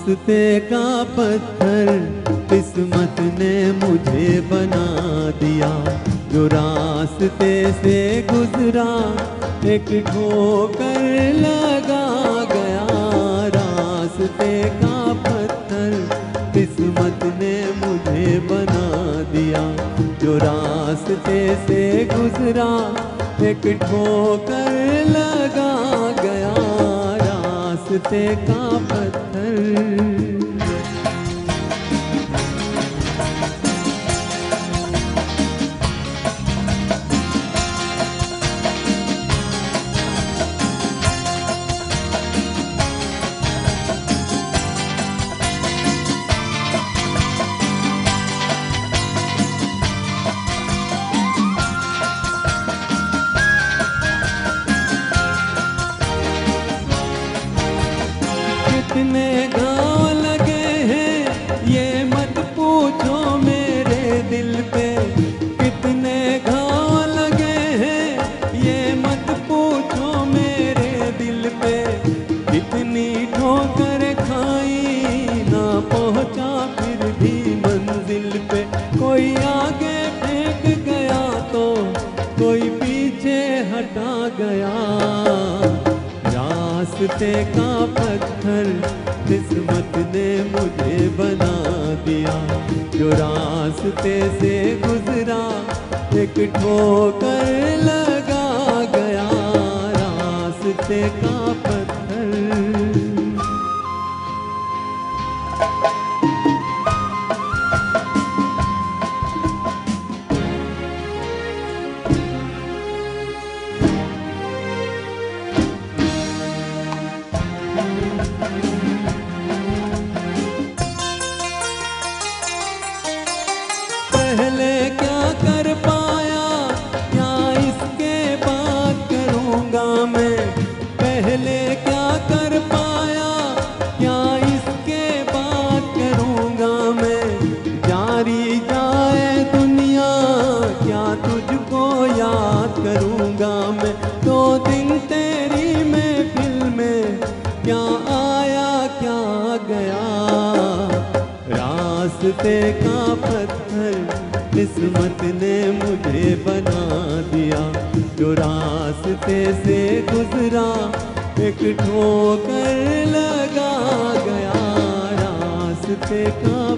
रास्ते का पत्थर किस्मत ने मुझे बना दिया। जो रास्ते से गुजरा, एक ठोकर लगा गया। रास्ते का पत्थर किस्मत ने मुझे बना दिया। जो रास्ते से गुजरा, एक ठोकर लगा गया। रास्ते का पत्थर? मत पूछो मेरे दिल पे, कितने गाँव लगे हैं। ये मत पूछो मेरे दिल पे, कितनी ठोकर खाई ना पहुँचा फिर भी मंजिल पे। कोई आगे फेंक गया तो कोई पीछे हटा गया। रास्ते का पत्थर किस्मत ने मुझे बना दिया, जो रास्ते से गुजरा, एक ठोकर लगा गया। रास्ते का पत्थर करूँगा मैं। दो दिन तेरी मैं में क्या आया, क्या गया? रास्ते का पत्थर किस्मत ने मुझे बना दिया। जो रास्ते से गुजरा, एक ठोकर लगा गया। रास्ते का